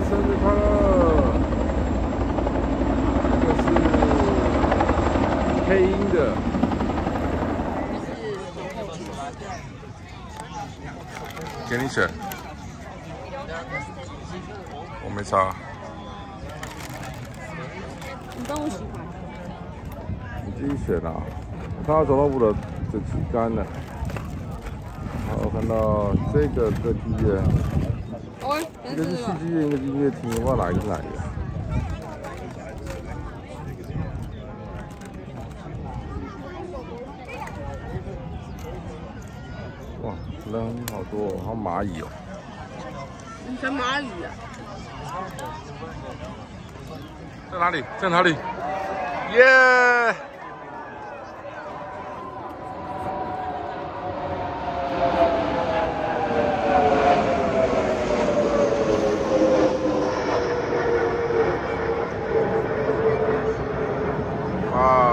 生日快乐！这个是配音的。给你选。我没查。你帮我选。你自己选啊！他到走到五楼就去干了。好，我看到这个的第。哦，一个是戏剧院，一个是音乐厅，我不知道个是哪一个。哇，人好多、哦，好蚂蚁哦。你才蚂蚁啊！在哪里？在哪里？耶、Wow.